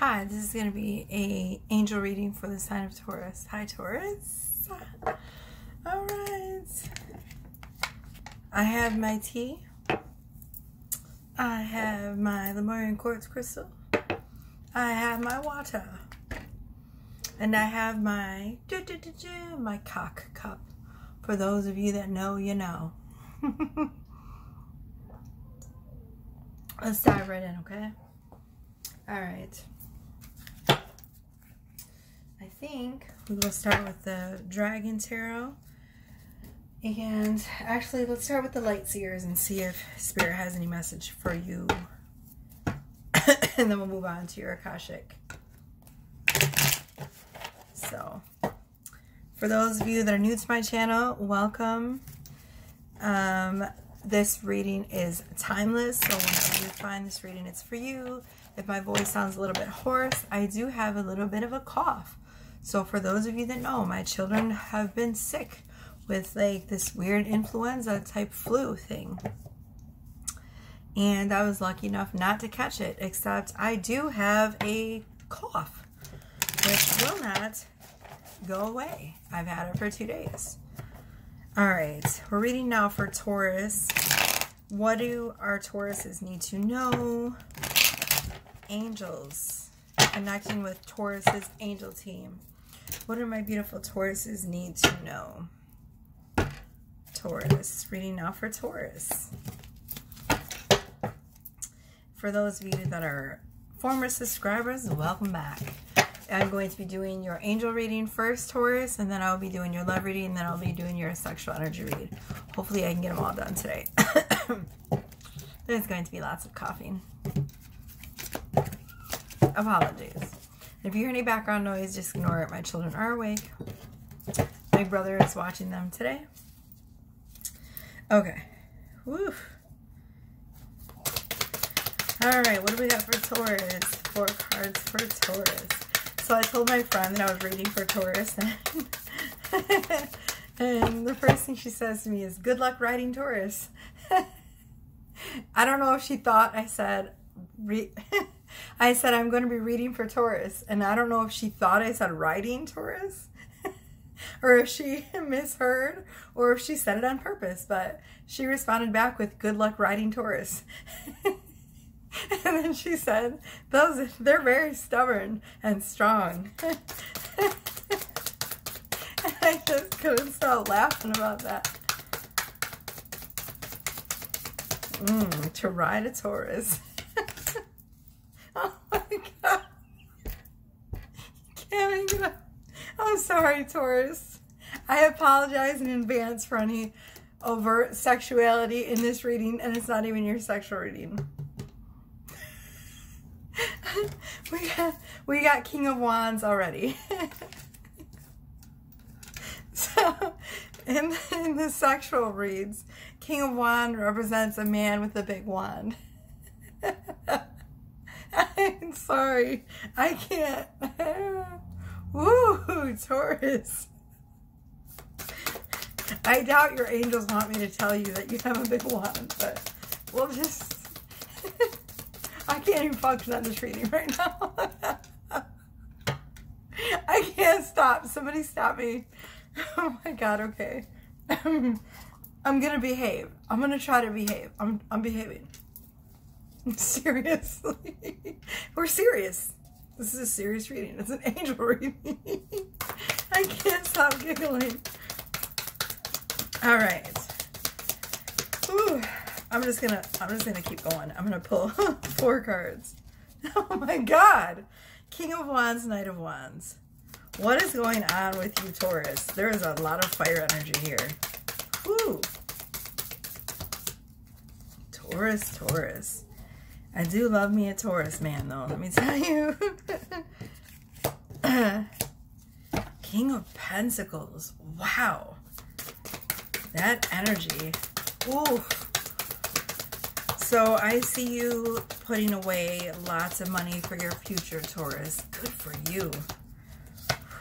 Hi, this is going to be a angel reading for the sign of Taurus. Hi, Taurus. All right. I have my tea. I have my Lemurian quartz crystal. I have my water. And I have my doo -doo -doo my cock cup. For those of you that know, you know. Let's dive right in, okay? All right. Think we will start with the Dragon Tarot. And actually, let's start with the Light Seers and see if Spirit has any message for you. and then we'll move on to your Akashic. So, for those of you that are new to my channel, welcome. Um, this reading is timeless, so whenever you find this reading, it's for you. If my voice sounds a little bit hoarse, I do have a little bit of a cough. So for those of you that know, my children have been sick with like this weird influenza type flu thing. And I was lucky enough not to catch it, except I do have a cough, which will not go away. I've had it for two days. All right, we're reading now for Taurus. What do our Tauruses need to know? Angels. Connecting with Taurus's angel team. What do my beautiful Tauruses need to know? Taurus. Reading now for Taurus. For those of you that are former subscribers, welcome back. I'm going to be doing your angel reading first, Taurus, and then I'll be doing your love reading, and then I'll be doing your sexual energy read. Hopefully I can get them all done today. There's going to be lots of coughing. Apologies. If you hear any background noise, just ignore it. My children are awake. My brother is watching them today. Okay. Woo. All right, what do we got for Taurus? Four cards for Taurus. So I told my friend that I was reading for Taurus, and, and the first thing she says to me is, "Good luck riding Taurus." I don't know if she thought I said, I said I'm going to be reading for Taurus, and I don't know if she thought I said writing Taurus, or if she misheard, or if she said it on purpose. But she responded back with, "Good luck writing Taurus." And then she said, "Those they're very stubborn and strong." and I just couldn't stop laughing about that. Mm, to ride a Taurus. oh my god! I'm sorry, Taurus. I apologize in advance for any overt sexuality in this reading, and it's not even your sexual reading. we got we got King of Wands already. so in, in the sexual reads, King of Wand represents a man with a big wand. I'm sorry. I can't. Woo, Taurus. I doubt your angels want me to tell you that you have a big one, but we'll just I can't even function on this reading right now. I can't stop. Somebody stop me. Oh my god, okay. I'm gonna behave. I'm gonna try to behave. I'm I'm behaving. Seriously. We're serious. This is a serious reading. It's an angel reading. I can't stop giggling. All right. Ooh. I'm just gonna I'm just gonna keep going. I'm gonna pull four cards. Oh my god. King of Wands, Knight of Wands. What is going on with you, Taurus? There is a lot of fire energy here. Woo. Taurus, Taurus. I do love me a Taurus man, though. Let me tell you. King of Pentacles. Wow. That energy. Ooh. So I see you putting away lots of money for your future, Taurus. Good for you.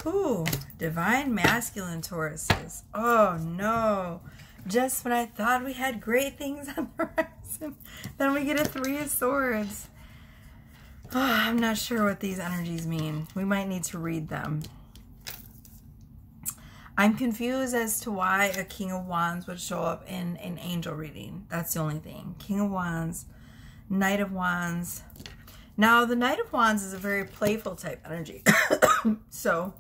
Whew. Divine masculine Tauruses. Oh, no. Just when I thought we had great things on the then we get a Three of Swords. I'm not sure what these energies mean. We might need to read them. I'm confused as to why a King of Wands would show up in an angel reading. That's the only thing. King of Wands, Knight of Wands. Now, the Knight of Wands is a very playful type energy. so,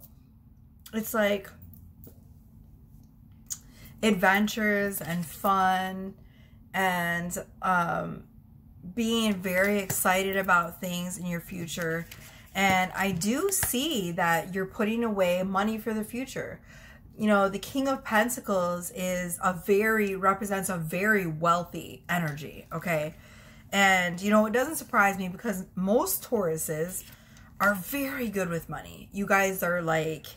it's like adventures and fun and um, being very excited about things in your future. And I do see that you're putting away money for the future you know, the King of Pentacles is a very, represents a very wealthy energy, okay? And, you know, it doesn't surprise me because most Tauruses are very good with money. You guys are like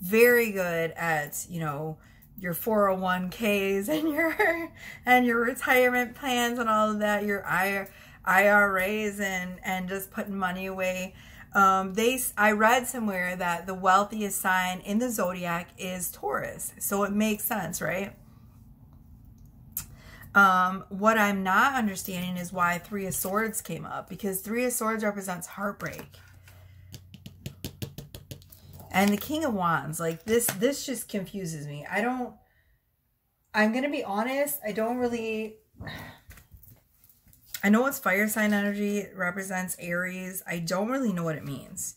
very good at, you know, your 401ks and your and your retirement plans and all of that, your IRAs and and just putting money away um, they, I read somewhere that the wealthiest sign in the zodiac is Taurus, so it makes sense, right? Um, what I'm not understanding is why Three of Swords came up because Three of Swords represents heartbreak. And the King of Wands, like this, this just confuses me. I don't, I'm to be honest, I don't really, I know it's fire sign energy. It represents Aries. I don't really know what it means.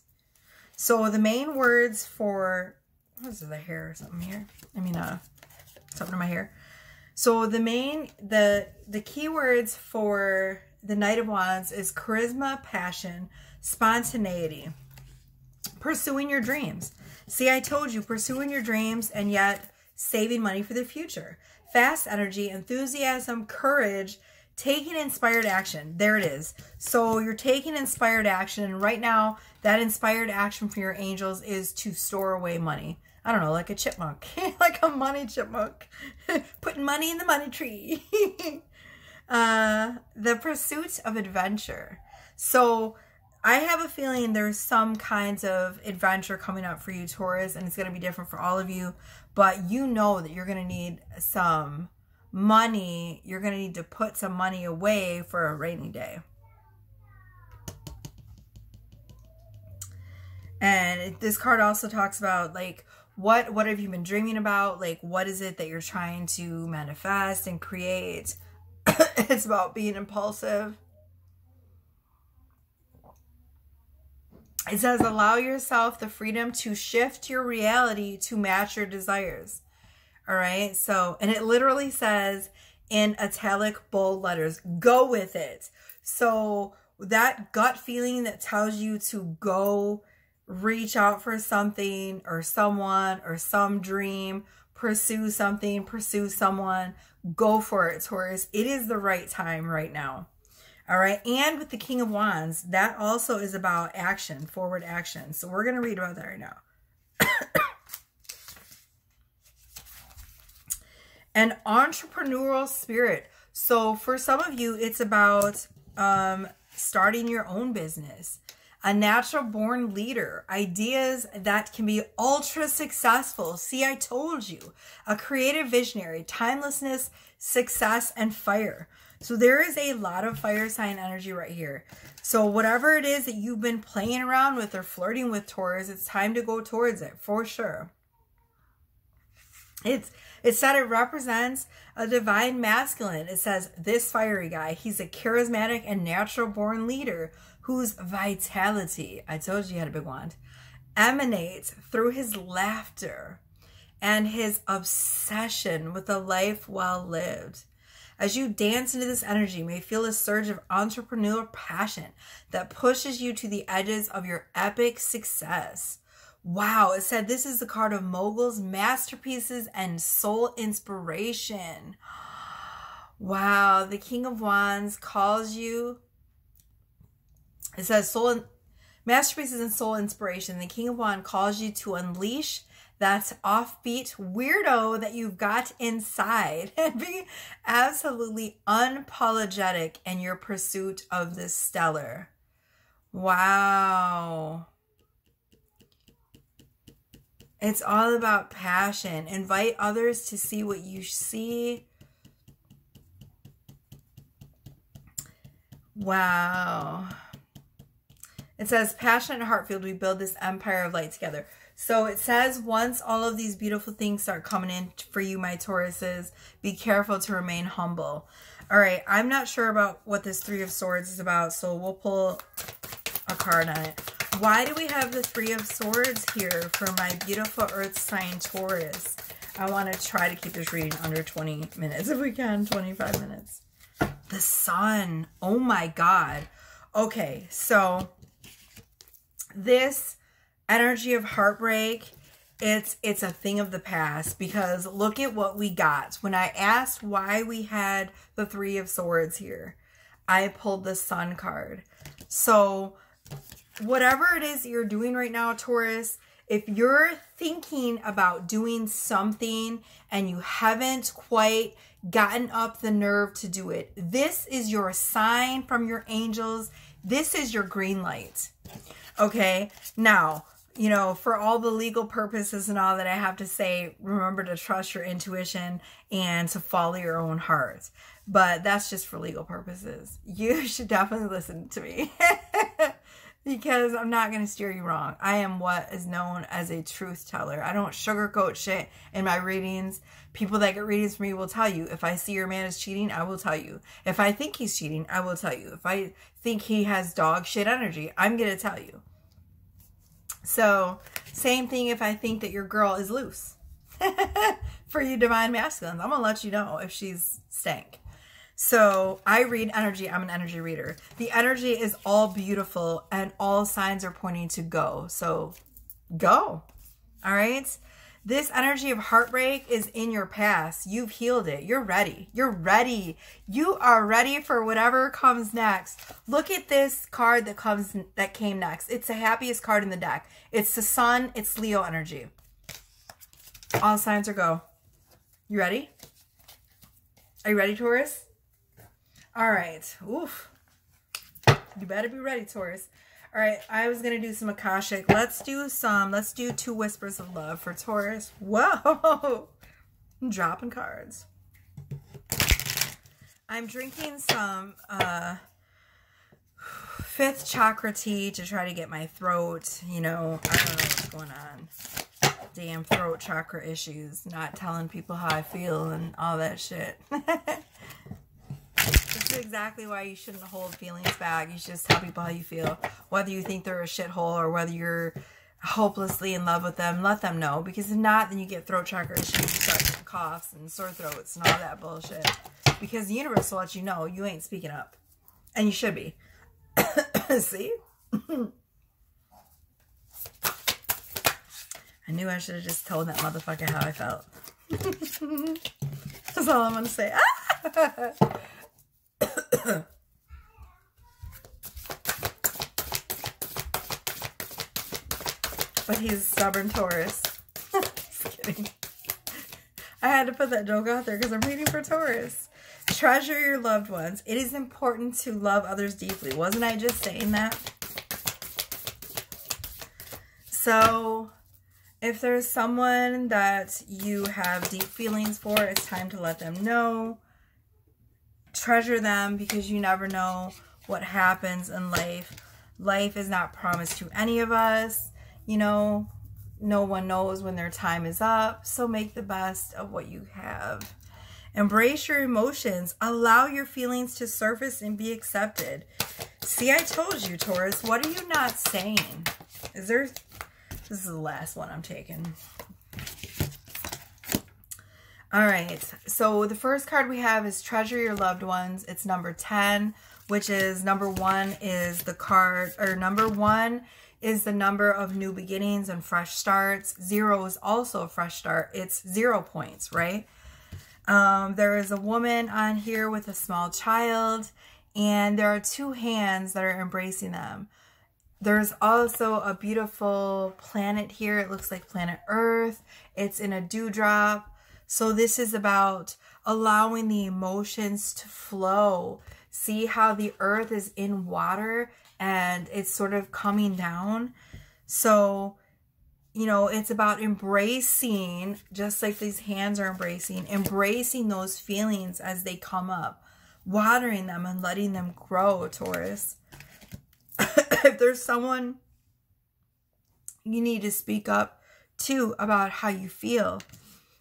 So the main words for, what is it, the hair or something here? I mean, uh, something in my hair. So the main, the, the keywords for the Knight of Wands is charisma, passion, spontaneity, pursuing your dreams. See, I told you, pursuing your dreams and yet saving money for the future. Fast energy, enthusiasm, courage, taking inspired action. There it is. So you're taking inspired action. And right now, that inspired action for your angels is to store away money. I don't know, like a chipmunk, like a money chipmunk, putting money in the money tree. uh, the pursuit of adventure. So I have a feeling there's some kinds of adventure coming up for you, Taurus, and it's going to be different for all of you. But you know that you're going to need some money, you're going to need to put some money away for a rainy day. And this card also talks about like what what have you been dreaming about? Like what is it that you're trying to manifest and create? it's about being impulsive. It says allow yourself the freedom to shift your reality to match your desires. All right. So, and it literally says in italic bold letters, go with it. So, that gut feeling that tells you to go reach out for something or someone or some dream, pursue something, pursue someone, go for it, Taurus. It is the right time right now. All right. And with the King of Wands, that also is about action, forward action. So we're going to read about that right now. an entrepreneurial spirit. So for some of you, it's about um, starting your own business, a natural born leader, ideas that can be ultra successful. See, I told you, a creative visionary, timelessness, success, and fire. So there is a lot of fire sign energy right here. So whatever it is that you've been playing around with or flirting with Taurus, it's time to go towards it for sure. It's it said it represents a divine masculine. It says this fiery guy, he's a charismatic and natural born leader whose vitality, I told you he had a big wand, emanates through his laughter and his obsession with a life well lived. As you dance into this energy, you may feel a surge of entrepreneurial passion that pushes you to the edges of your epic success. Wow, it said this is the card of moguls, masterpieces, and soul inspiration. Wow, the King of Wands calls you. It says soul masterpieces and soul inspiration. The King of Wands calls you to unleash that offbeat weirdo that you've got inside and be absolutely unapologetic in your pursuit of the stellar. Wow. It's all about passion. Invite others to see what you see. Wow. It says, Passionate and Heartfield, we build this empire of light together. So it says, once all of these beautiful things start coming in for you, my Tauruses, be careful to remain humble. All right, I'm not sure about what this Three of Swords is about, so we'll pull a card on it. Why do we have the Three of Swords here for my beautiful Earth sign Taurus? I want to try to keep this reading under 20 minutes if we can, 25 minutes. The sun. Oh my God. Okay, so this energy of heartbreak it's it's a thing of the past because look at what we got. When i asked why we had the three of swords here i pulled the sun card. So whatever it is you're doing right now taurus if you're thinking about doing something and you haven't quite gotten up the nerve to do it this is your sign from your angels. This is your green light. Okay. Now, you know, for all the legal purposes and all that I have to say, remember to trust your intuition and to follow your own heart. But that's just for legal purposes. You should definitely listen to me because I'm not going to steer you wrong. I am what is known as a truth teller. I don't sugarcoat shit in my readings. People that get readings from me will tell you. If I see your man is cheating, I will tell you. If I think he's cheating, I will tell you. If I think he has dog shit energy, I'm going to tell you. So, same thing if I think that your girl is loose. For you divine masculines, I'm going to let you know if she's stank. So, I read energy. I'm an energy reader. The energy is all beautiful and all signs are pointing to go. So, go. All right? This energy of heartbreak is in your past. You've healed it. You're ready. You're ready. You are ready for whatever comes next. Look at this card that comes that came next. It's the happiest card in the deck. It's the sun. It's Leo energy. All signs are go. You ready? Are you ready, Taurus? All right. Oof. You better be ready, Taurus. All right, I was going to do some Akashic. Let's do some, let's do two Whispers of Love for Taurus. Whoa! I'm dropping cards. I'm drinking some uh, fifth chakra tea to try to get my throat, you know, I don't know what's going on. Damn throat chakra issues. Not telling people how I feel and all that shit. exactly why you shouldn't hold feelings back. You should just tell people how you feel. Whether you think they're a shithole or whether you're hopelessly in love with them, let them know. Because if not, then you get throat chakra issues, start coughs and sore throats and all that bullshit. Because the universe will let you know you ain't speaking up. And you should be. See? I knew I should have just told that motherfucker how I felt. That's all I'm going to say. but he's stubborn Taurus. Just kidding. I had to put that joke out there because I'm reading for Taurus. Treasure your loved ones. It is important to love others deeply. Wasn't I just saying that? So, if there's someone that you have deep feelings for, it's time to let them know treasure them because you never know what happens in life. Life is not promised to any of us. You know, no one knows when their time is up. So make the best of what you have. Embrace your emotions. Allow your feelings to surface and be accepted. See, I told you, Taurus. What are you not saying? Is there... This is the last one I'm taking. All right, so the first card we have is Treasure Your Loved Ones. It's number 10, which is number one is the card, or number one is the number of new beginnings and fresh starts. Zero is also a fresh start. It's zero points, right? Um, there is a woman on here with a small child, and there are two hands that are embracing them. There's also a beautiful planet here. It looks like planet Earth. It's in a dewdrop. So this is about allowing the emotions to flow. See how the earth is in water and it's sort of coming down. So, you know, it's about embracing, just like these hands are embracing, embracing those feelings as they come up, watering them and letting them grow, Taurus. if there's someone you need to speak up to about how you feel.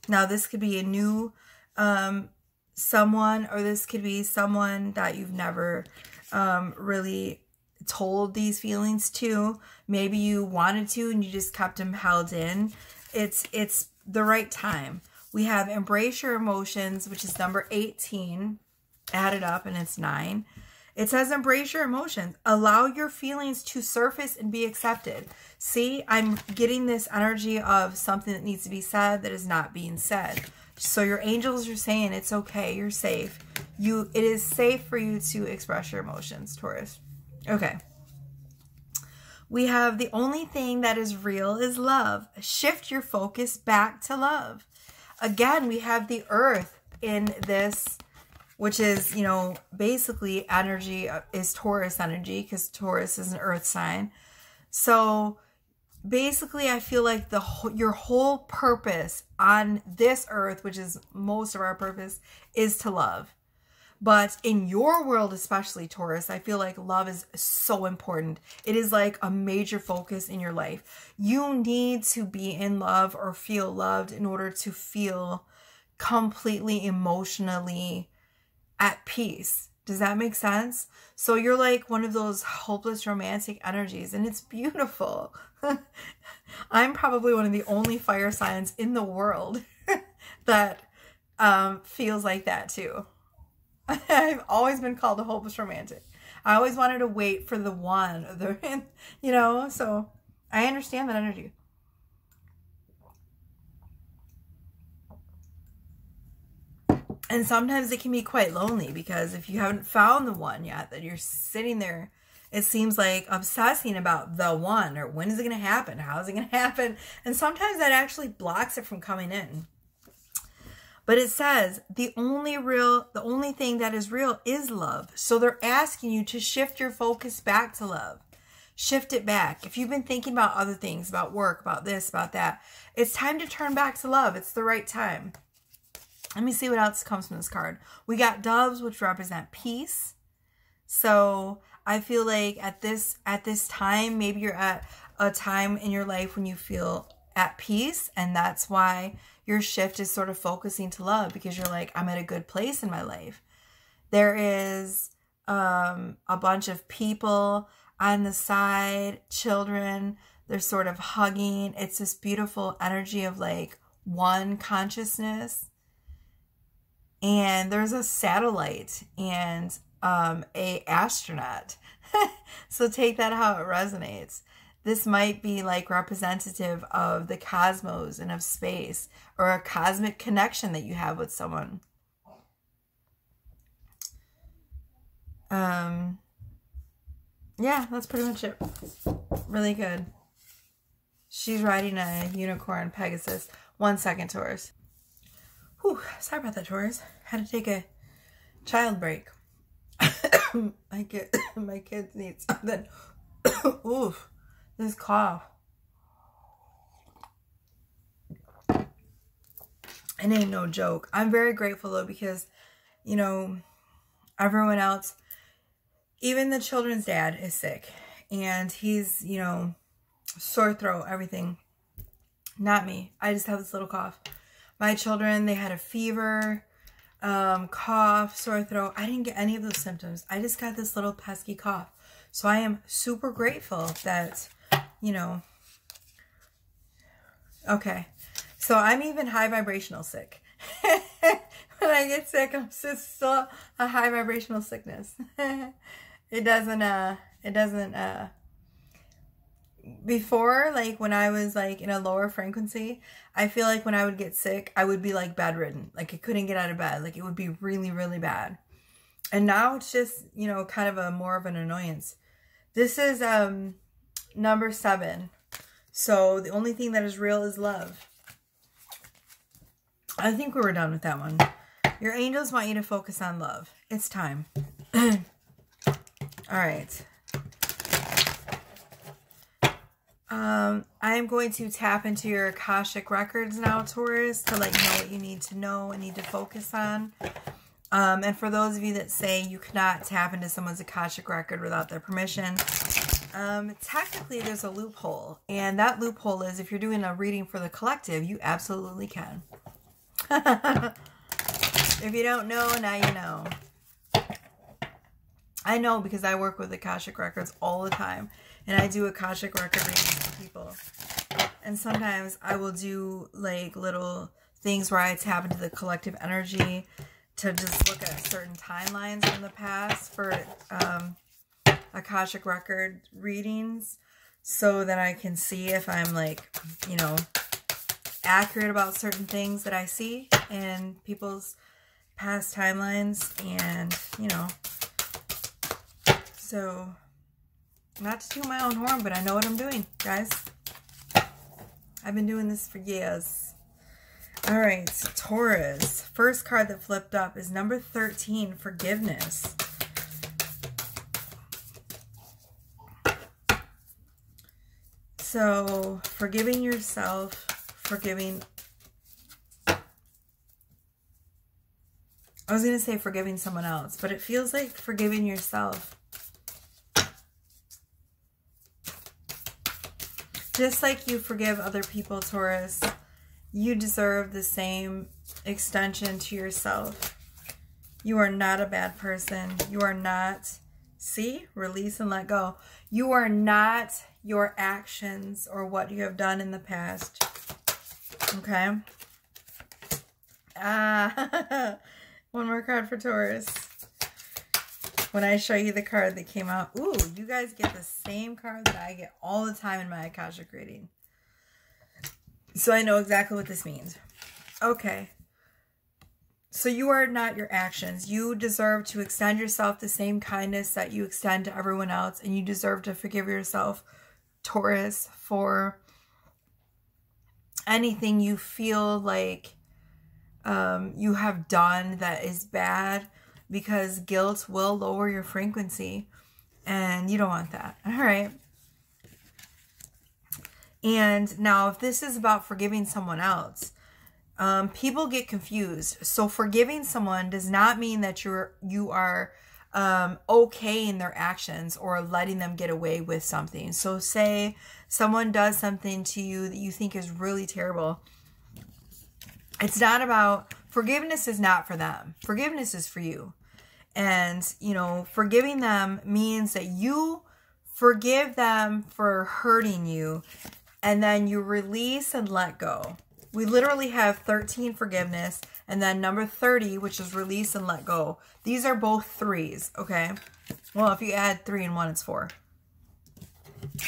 Now, this could be a new um, someone, or this could be someone that you've never um, really told these feelings to. Maybe you wanted to and you just kept them held in. It's it's the right time. We have embrace your emotions, which is number 18. Added up and it's 9. It says embrace your emotions. Allow your feelings to surface and be accepted. See, I'm getting this energy of something that needs to be said that is not being said. So your angels are saying it's okay, you're safe. You it is safe for you to express your emotions, Taurus. Okay. We have the only thing that is real is love. Shift your focus back to love. Again, we have the earth in this which is, you know, basically energy uh, is Taurus energy because Taurus is an earth sign. So basically I feel like the your whole purpose on this earth, which is most of our purpose, is to love. But in your world, especially Taurus, I feel like love is so important. It is like a major focus in your life. You need to be in love or feel loved in order to feel completely emotionally at peace. Does that make sense? So you're like one of those hopeless romantic energies, and it's beautiful. I'm probably one of the only fire signs in the world that um, feels like that too. I've always been called a hopeless romantic. I always wanted to wait for the one, the, you know, so I understand that energy. And sometimes it can be quite lonely because if you haven't found the one yet, that you're sitting there, it seems like obsessing about the one or when is it going to happen? How is it going to happen? And sometimes that actually blocks it from coming in. But it says the only real, the only thing that is real is love. So they're asking you to shift your focus back to love. Shift it back. If you've been thinking about other things, about work, about this, about that, it's time to turn back to love. It's the right time. Let me see what else comes from this card. We got doves, which represent peace. So I feel like at this at this time, maybe you're at a time in your life when you feel at peace, and that's why your shift is sort of focusing to love because you're like, I'm at a good place in my life. There is um, a bunch of people on the side, children. They're sort of hugging. It's this beautiful energy of like one consciousness and there's a satellite and um, a astronaut. so take that how it resonates. This might be like representative of the cosmos and of space or a cosmic connection that you have with someone. Um, yeah, that's pretty much it. Really good. She's riding a unicorn Pegasus. One second, Taurus. Whew, sorry about that, Taurus. Had to take a child break. my kid, my kids need something. Oof, this cough. It ain't no joke. I'm very grateful though because, you know, everyone else, even the children's dad is sick, and he's, you know, sore throat, everything. Not me. I just have this little cough. My children, they had a fever, um, cough, sore throat. I didn't get any of those symptoms. I just got this little pesky cough. So I am super grateful that, you know, okay. So I'm even high vibrational sick. when I get sick, I'm still a high vibrational sickness. it doesn't, uh, it doesn't, uh, before, like when I was like in a lower frequency, I feel like when I would get sick, I would be like bedridden. Like I couldn't get out of bed. Like it would be really, really bad. And now it's just, you know, kind of a more of an annoyance. This is um number seven. So the only thing that is real is love. I think we were done with that one. Your angels want you to focus on love. It's time. All right. Um, I am going to tap into your Akashic Records now, Taurus, to let you know what you need to know and need to focus on. Um, and for those of you that say you cannot tap into someone's Akashic Record without their permission, Um, technically, there's a loophole, and that loophole is if you're doing a reading for the collective, you absolutely can. if you don't know, now you know. I know because I work with Akashic Records all the time, and I do Akashic Record readings people. And sometimes I will do like little things where I tap into the collective energy to just look at certain timelines from the past for um, Akashic Record readings so that I can see if I'm like, you know, accurate about certain things that I see in people's past timelines and, you know, so not to toot my own horn, but I know what I'm doing, guys. I've been doing this for years. All right, Taurus. First card that flipped up is number 13, Forgiveness. So, forgiving yourself, forgiving... I was going to say forgiving someone else, but it feels like forgiving yourself. Just like you forgive other people, Taurus, you deserve the same extension to yourself. You are not a bad person. You are not, see, release and let go. You are not your actions or what you have done in the past. Okay. Ah, one more card for Taurus. When I show you the card that came out, ooh, you guys get the same card that I get all the time in my Akashic reading. So I know exactly what this means. Okay. So you are not your actions. You deserve to extend yourself the same kindness that you extend to everyone else, and you deserve to forgive yourself Taurus, for anything you feel like um, you have done that is bad because guilt will lower your frequency and you don't want that. All right. And now, if this is about forgiving someone else, um, people get confused. So, forgiving someone does not mean that you're you are um, okay in their actions or letting them get away with something. So, say someone does something to you that you think is really terrible. It's not about forgiveness, is not for them, forgiveness is for you. And, you know, forgiving them means that you forgive them for hurting you and then you release and let go. We literally have 13 forgiveness and then number 30, which is release and let go. These are both threes, okay? Well, if you add three and one, it's four.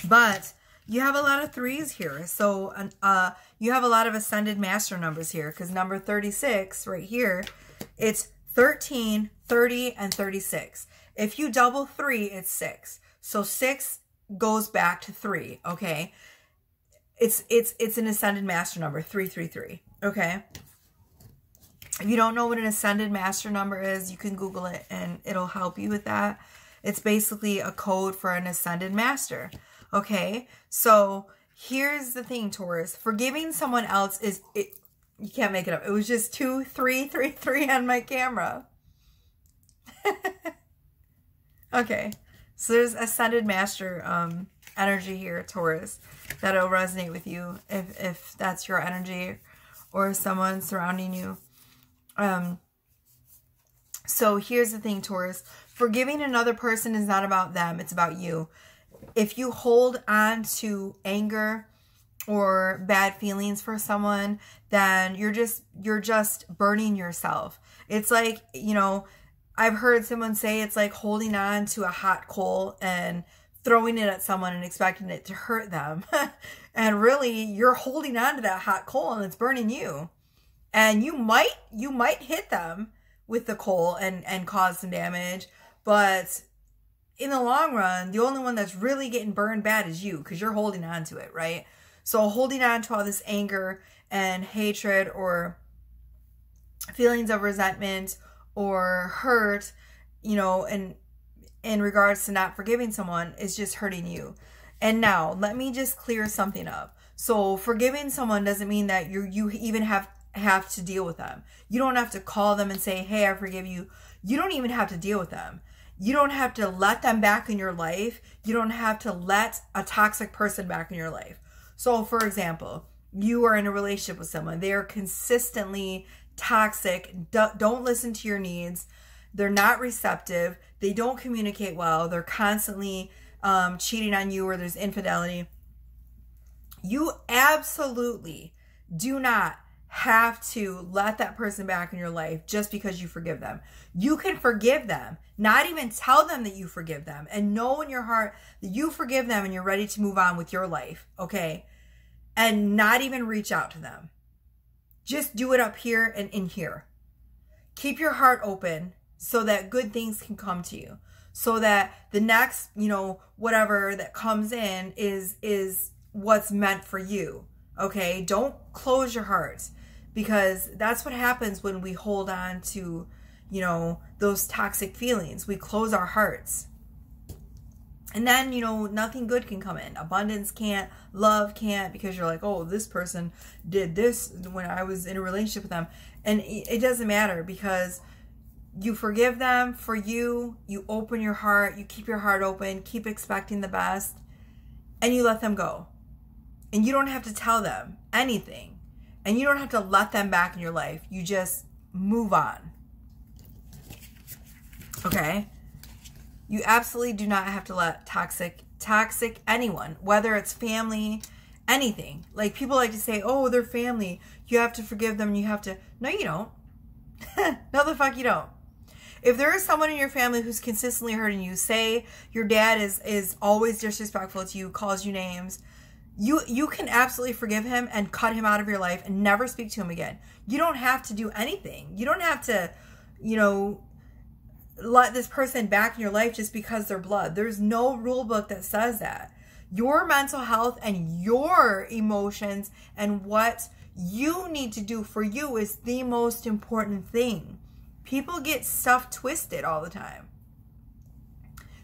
But you have a lot of threes here. So uh, you have a lot of ascended master numbers here because number 36 right here, it's 13, 30, and 36. If you double three, it's six. So six goes back to three, okay? It's it's it's an ascended master number, 333, okay? If you don't know what an ascended master number is, you can Google it and it'll help you with that. It's basically a code for an ascended master. Okay, so here's the thing, Taurus. Forgiving someone else is, it, you can't make it up. It was just two, three, three, three on my camera. okay, so there's ascended master um, energy here, Taurus, that'll resonate with you if, if that's your energy or someone surrounding you. Um, so here's the thing, Taurus. Forgiving another person is not about them, it's about you. If you hold on to anger or bad feelings for someone, then you're just you're just burning yourself. It's like, you know, I've heard someone say it's like holding on to a hot coal and throwing it at someone and expecting it to hurt them. and really, you're holding on to that hot coal and it's burning you and you might you might hit them with the coal and and cause some damage but in the long run the only one that's really getting burned bad is you because you're holding on to it right so holding on to all this anger and hatred or feelings of resentment or hurt you know and in regards to not forgiving someone is just hurting you and now let me just clear something up so forgiving someone doesn't mean that you you even have have to deal with them. You don't have to call them and say, hey, I forgive you. You don't even have to deal with them. You don't have to let them back in your life. You don't have to let a toxic person back in your life. So, for example, you are in a relationship with someone, they are consistently toxic, don't listen to your needs, they're not receptive, they don't communicate well, they're constantly um, cheating on you, or there's infidelity. You absolutely do not have to let that person back in your life just because you forgive them. You can forgive them, not even tell them that you forgive them, and know in your heart that you forgive them and you're ready to move on with your life, okay? And not even reach out to them. Just do it up here and in here. Keep your heart open so that good things can come to you. So that the next, you know, whatever that comes in is is what's meant for you. Okay? Don't close your heart because that's what happens when we hold on to, you know, those toxic feelings. We close our hearts. And then, you know, nothing good can come in. Abundance can't, love can't, because you're like, oh, this person did this when I was in a relationship with them. And it doesn't matter because you forgive them for you, you open your heart, you keep your heart open, keep expecting the best, and you let them go. And you don't have to tell them anything and you don't have to let them back in your life. You just move on. Okay? You absolutely do not have to let toxic toxic anyone, whether it's family, anything. Like people like to say, "Oh, they're family. You have to forgive them. You have to." No, you don't. no, the fuck you don't. If there is someone in your family who's consistently hurting you, say your dad is is always disrespectful to you, calls you names, you you can absolutely forgive him and cut him out of your life and never speak to him again. You don't have to do anything. You don't have to, you know, let this person back in your life just because they're blood. There's no rule book that says that. Your mental health and your emotions and what you need to do for you is the most important thing. People get stuff twisted all the time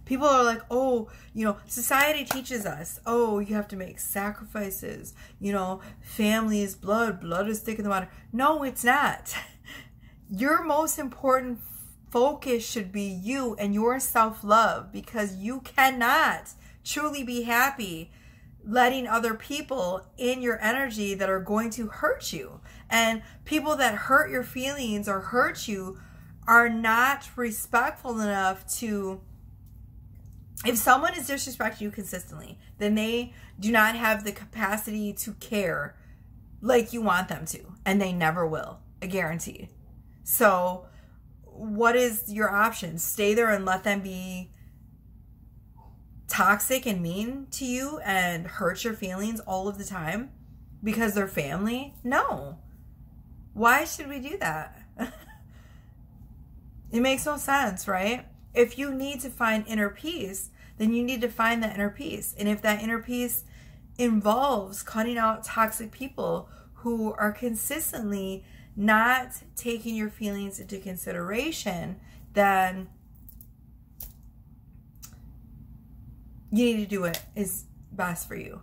people are like, oh, you know, society teaches us, oh, you have to make sacrifices. You know, family is blood, blood is thicker than water. No, it's not. Your most important focus should be you and your self love because you cannot truly be happy letting other people in your energy that are going to hurt you. And people that hurt your feelings or hurt you are not respectful enough to if someone is disrespecting you consistently, then they do not have the capacity to care like you want them to, and they never will. I guarantee. So, what is your option? Stay there and let them be toxic and mean to you and hurt your feelings all of the time because they're family? No. Why should we do that? it makes no sense, right? if you need to find inner peace, then you need to find that inner peace. And if that inner peace involves cutting out toxic people who are consistently not taking your feelings into consideration, then you need to do it is best for you.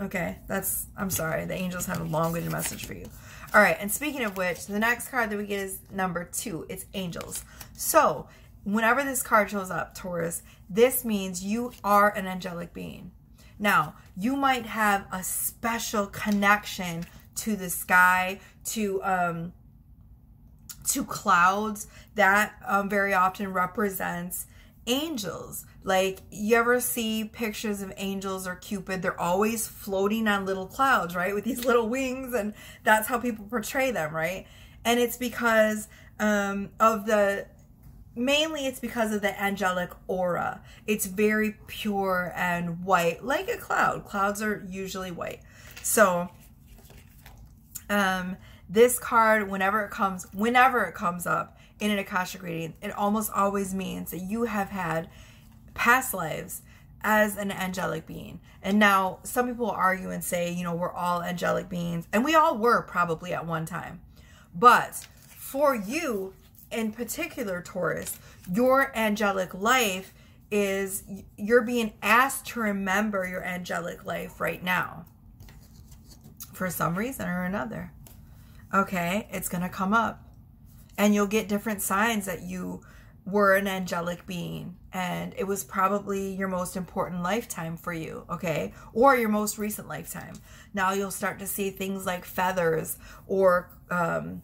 Okay, that's, I'm sorry, the angels have a long winded message for you. All right, and speaking of which, the next card that we get is number two. It's angels. So, whenever this card shows up, Taurus, this means you are an angelic being. Now, you might have a special connection to the sky, to um, to clouds that um, very often represents angels. Like you ever see pictures of angels or Cupid, they're always floating on little clouds, right? With these little wings, and that's how people portray them, right? And it's because um, of the mainly it's because of the angelic aura. It's very pure and white, like a cloud. Clouds are usually white. So, um, this card, whenever it comes, whenever it comes up in an Akashic reading, it almost always means that you have had past lives as an angelic being. And now some people argue and say, you know, we're all angelic beings, and we all were probably at one time. But for you, in particular, Taurus, your angelic life is you're being asked to remember your angelic life right now for some reason or another. Okay, it's going to come up. And you'll get different signs that you were an angelic being and it was probably your most important lifetime for you, okay? Or your most recent lifetime. Now you'll start to see things like feathers or, um,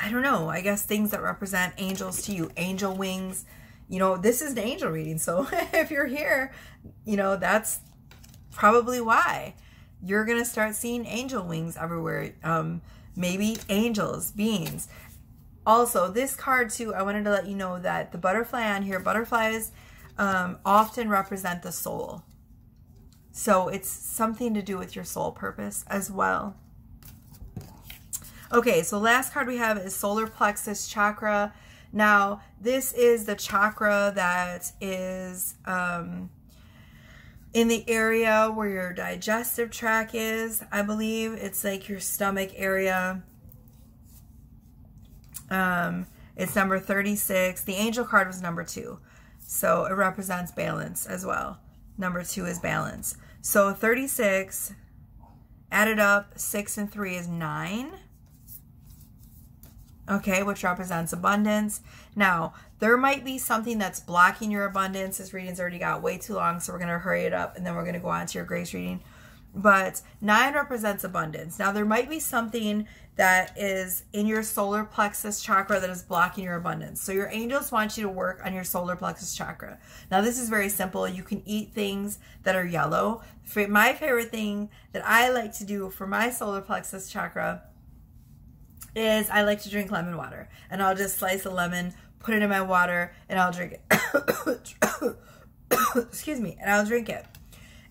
I don't know, I guess things that represent angels to you, angel wings. You know, this is an angel reading. So if you're here, you know, that's probably why you're going to start seeing angel wings everywhere. Um, maybe angels, beings. Also, this card too, I wanted to let you know that the butterfly on here, butterflies um, often represent the soul. So it's something to do with your soul purpose as well. Okay, so last card we have is solar plexus chakra. Now, this is the chakra that is um, in the area where your digestive tract is. I believe it's like your stomach area. Um, it's number 36. The angel card was number two. So it represents balance as well. Number two is balance. So 36 added up, six and three is nine. Okay, which represents abundance. Now, there might be something that's blocking your abundance. This reading's already got way too long, so we're going to hurry it up and then we're going to go on to your grace reading. But nine represents abundance. Now, there might be something that is in your solar plexus chakra that is blocking your abundance. So your angels want you to work on your solar plexus chakra. Now this is very simple. You can eat things that are yellow. My favorite thing that I like to do for my solar plexus chakra is I like to drink lemon water. And I'll just slice a lemon, put it in my water, and I'll drink it. Excuse me. And I'll drink it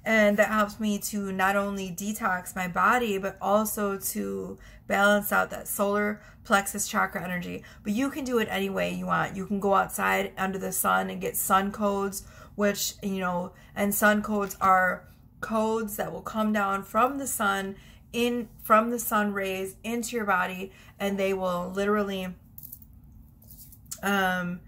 and that helps me to not only detox my body but also to balance out that solar plexus chakra energy but you can do it any way you want you can go outside under the sun and get sun codes which you know and sun codes are codes that will come down from the sun in from the sun rays into your body and they will literally um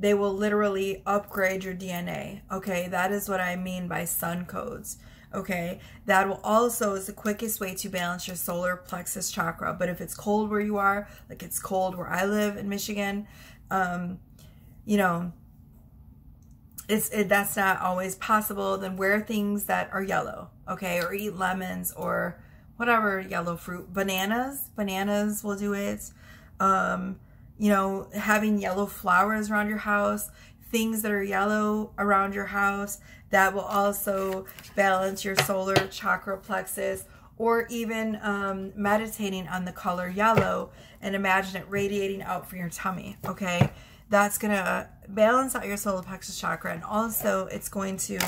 they will literally upgrade your DNA. Okay, that is what I mean by sun codes. Okay, that will also is the quickest way to balance your solar plexus chakra. But if it's cold where you are, like it's cold where I live in Michigan, um, you know, it's it, that's not always possible. Then wear things that are yellow, okay, or eat lemons or whatever yellow fruit. Bananas, bananas will do it. Um, you know, having yellow flowers around your house, things that are yellow around your house that will also balance your solar chakra plexus or even um, meditating on the color yellow and imagine it radiating out from your tummy, okay? That's going to balance out your solar plexus chakra and also it's going to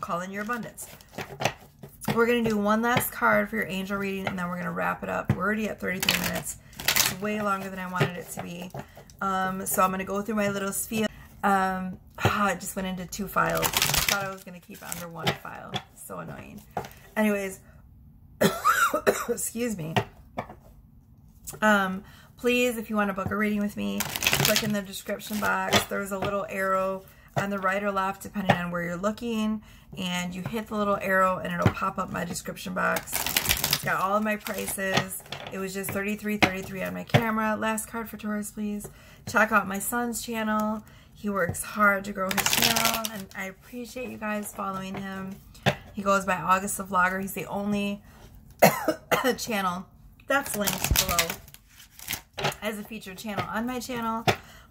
call in your abundance. We're going to do one last card for your angel reading and then we're going to wrap it up. We're already at 33 minutes It's way longer than I wanted it to be. Um, so I'm going to go through my little spiel. Um, oh, it just went into two files. I thought I was going to keep it under one file. So annoying. Anyways, excuse me. Um, please, if you want to book a reading with me, click in the description box. There's a little arrow on the right or left, depending on where you're looking. And you hit the little arrow and it'll pop up my description box. Got all of my prices. It was just 33 33 on my camera. Last card for Taurus, please. Check out my son's channel. He works hard to grow his channel, and I appreciate you guys following him. He goes by August the Vlogger. He's the only channel that's linked below as a featured channel on my channel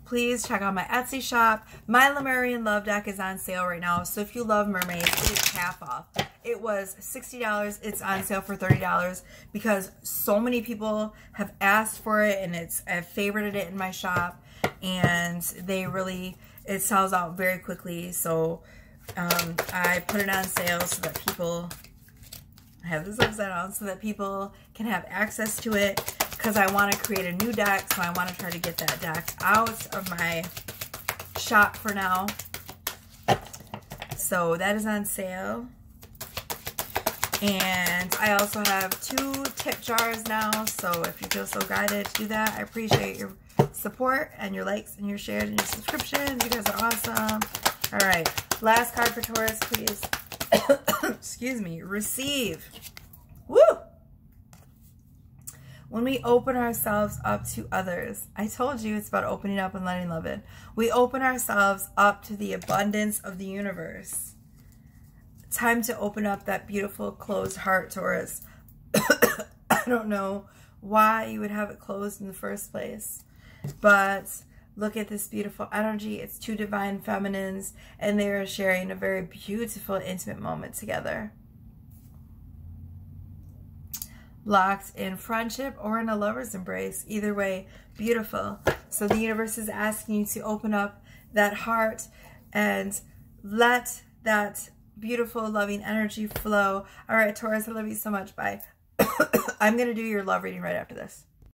please check out my Etsy shop. My Lemurian Love Deck is on sale right now. So if you love mermaids, it is half off. It was $60. It's on sale for $30 because so many people have asked for it and it's I've favorited it in my shop and they really it sells out very quickly. So um, I put it on sale so that people I have this upside down so that people can have access to it because I want to create a new deck. So I want to try to get that deck out of my shop for now. So that is on sale. And I also have two tip jars now. So if you feel so guided to do that, I appreciate your support and your likes and your shares and your subscriptions. You guys are awesome. All right. Last card for Taurus, please. Excuse me. Receive. Woo! When we open ourselves up to others, I told you it's about opening up and letting love in. We open ourselves up to the abundance of the universe. Time to open up that beautiful closed heart, Taurus. I don't know why you would have it closed in the first place, but look at this beautiful energy. It's two divine feminines, and they are sharing a very beautiful, intimate moment together locked in friendship or in a lover's embrace. Either way, beautiful. So the universe is asking you to open up that heart and let that beautiful, loving energy flow. All right, Taurus, I love you so much. Bye. I'm going to do your love reading right after this.